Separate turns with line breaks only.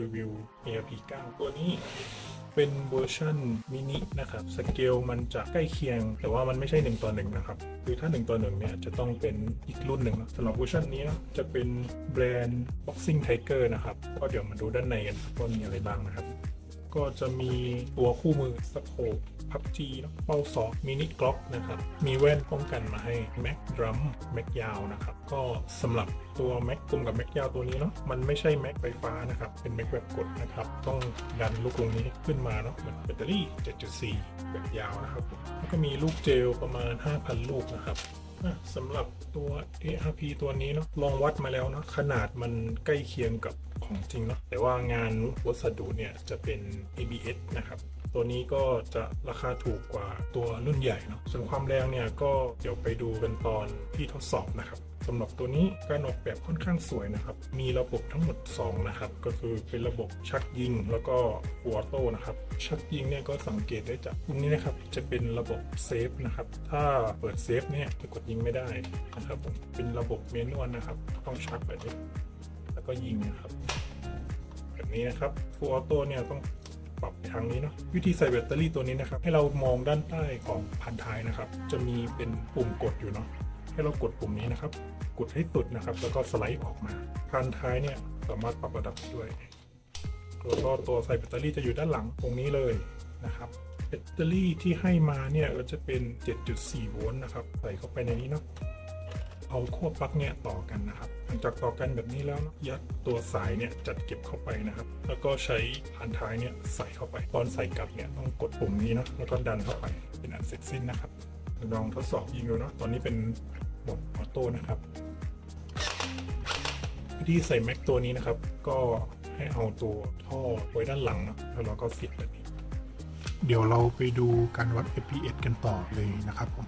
รีวิว ARP 9 ตัวนี้เป็นเวอร์ชันมินินะครับ สเกลมันจะใกล้เคียง แต่ว่ามันไม่ใช่ 1 ต่อ 1 นะครับ คือถ้า 1 ต่อ 1 เนี่ย จะต้องเป็นอีกรุ่นหนึ่งสำหรับเวอร์ชันนี้จะเป็นแบรนด์ Boxing Tiger นะครับ ก็เดี๋ยวมาดูด้านในกันว่ามีอะไรบ้างนะครับ ก็จะมีตัวคู่มือ scope PUBG เนาะเป้าสอกมินิ Glock นะครับ มีแว่นป้องกันมาให้แม็ก drum แม็กยาวนะครับ ก็สำหรับตัวแม็กกลมกับแม็กยาวตัวนี้เนาะมันไม่ใช่แม็กไฟฟ้านะครับ เป็นแม็กแบบกดนะครับ ต้องดันลูกกรงนี้ขึ้นมาเนาะเหมือนแบตเตอรี่ 7.4 แบบยาวนะครับ แล้วก็มีลูกเจลประมาณ 5,000 ลูกนะครับสำหรับตัว ARP ตัวนี้เนาะลองวัดมาแล้วเนาะขนาดมันใกล้เคียงกับ ของจริงเนาะแต่ว่างานวัสดุเนี่ยจะเป็น ABS นะครับ ตัวนี้ก็จะราคาถูกกว่าตัวรุ่นใหญ่เนาะส่วนความแรงเนี่ยก็เดี๋ยวไปดูกันตอนที่ทดสอบนะครับสำหรับตัวนี้การออกแบบค่อนข้างสวยนะครับ มีระบบทั้งหมด 2 นะครับ ก็คือเป็นระบบชักยิงแล้วก็ auto นะครับ ชักยิงเนี่ยก็สังเกตได้จากตรงนี้นะครับ จะเป็นระบบ safe นะครับ ถ้าเปิด safe เนี่ยจะกดยิงไม่ได้นะครับผมเป็นระบบ manual นะครับ ต้องชักแบบนี้ ก็ยิงนะครับ แบบนี้นะครับ full auto เนี่ยต้องปรับทางนี้เนาะวิธีใส่แบตเตอรี่ตัวนี้นะครับ ให้เรามองด้านใต้ของพันท้ายนะครับ จะมีเป็นปุ่มกดอยู่เนาะให้เรากดปุ่มนี้นะครับ กดให้สุดนะครับ แล้วก็สไลด์ออกมาพันท้ายเนี่ยสามารถปรับระดับได้ด้วยแล้วก็ตัวใส่แบตเตอรี่จะอยู่ด้านหลังตรงนี้เลยนะครับแบตเตอรี่ที่ให้มาเนี่ยก็จะเป็น 7.4 โวลต์นะครับ ใส่เข้าไปในนี้เนาะ เอาขั้วปลั๊กเนี่ยต่อกันนะครับ หลังจากต่อกันแบบนี้แล้วนะยัดตัวสายเนี่ยจัดเก็บเข้าไปนะครับ แล้วก็ใช้พันท้ายเนี่ยใส่เข้าไป ตอนใส่กลับเนี่ยต้องกดปุ่มนี้เนาะแล้วก็ดันเข้าไปเป็นอันเสร็จสิ้นนะครับลองทดสอบยิงดูเนาะตอนนี้เป็นโหมดออโต้นะครับวิธีใส่แม็กตัวนี้นะครับ ก็ให้เอาตัวท่อไว้ด้านหลังนะแล้วเราก็เสียบแบบนี้ เดี๋ยวเราไปดูการวัด FPS กันต่อเลยนะครับผม